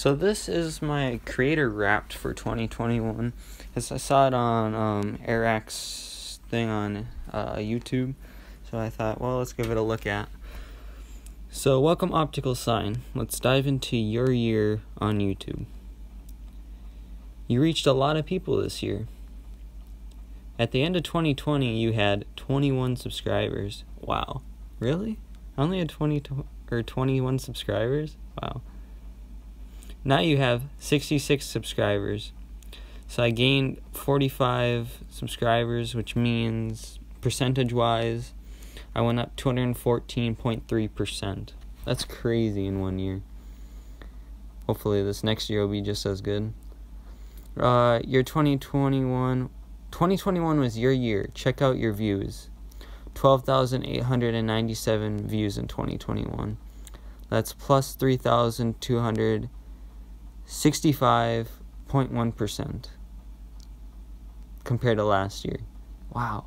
So this is my creator wrapped for 2021. As I saw it on um, Eric's thing on uh, YouTube, so I thought, well, let's give it a look at. So welcome Optical Sine. Let's dive into your year on YouTube. You reached a lot of people this year. At the end of 2020, you had 21 subscribers. Wow, really? I only had 20 or 21 subscribers. Wow. Now you have 66 subscribers. So I gained 45 subscribers, which means percentage wise, I went up 214.3%. That's crazy in one year. Hopefully, this next year will be just as good. Uh, year 2021. 2021 was your year. Check out your views. 12,897 views in 2021. That's plus 3,200. 65.1% compared to last year. Wow.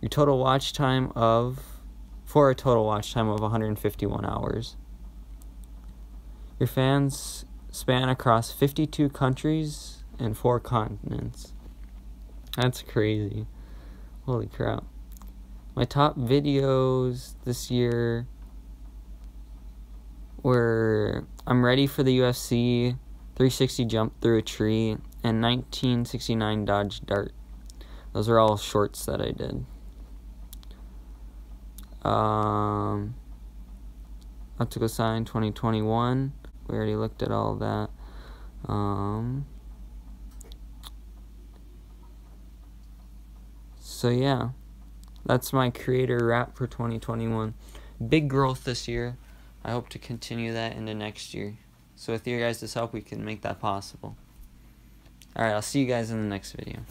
Your total watch time of, for a total watch time of 151 hours. Your fans span across 52 countries and four continents. That's crazy. Holy crap. My top videos this year were I'm ready for the UFC, 360 jump through a tree, and 1969 dodge dart. Those are all shorts that I did. Um, Optical Sine 2021. We already looked at all that. Um, so yeah, that's my creator wrap for 2021. Big growth this year. I hope to continue that into next year. So with your guys' help, we can make that possible. Alright, I'll see you guys in the next video.